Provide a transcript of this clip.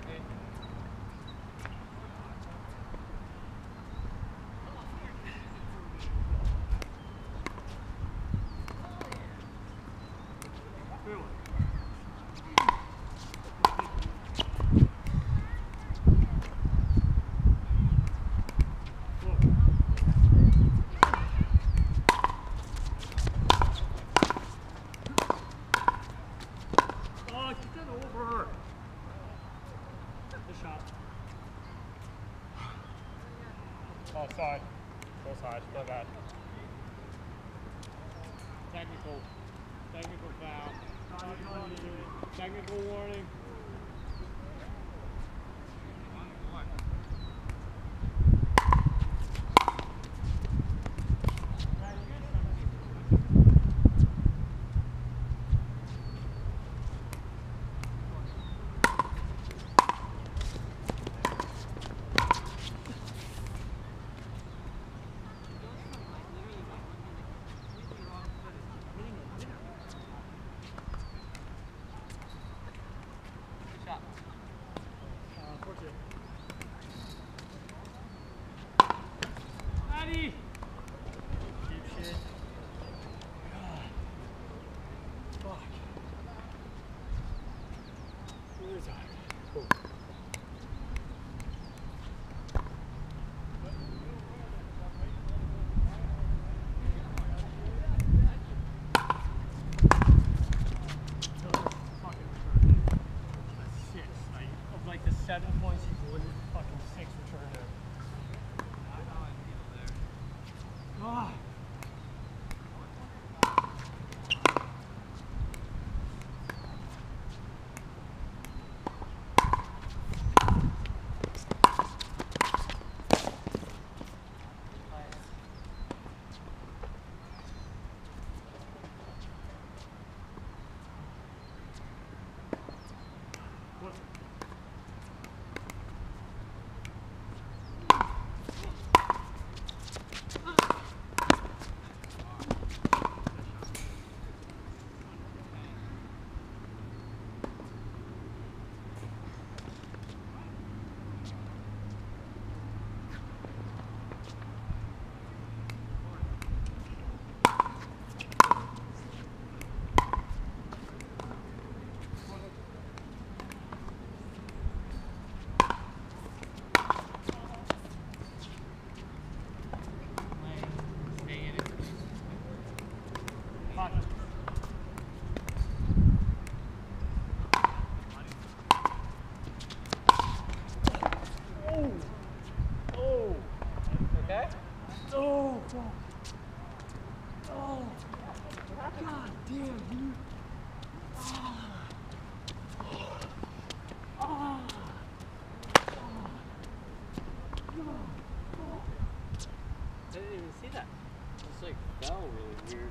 感觉。oh sorry Far side. My bad. Technical. Technical foul. Technical warning. Fucking six returned there. Didn't even see that. It's like fell really weird.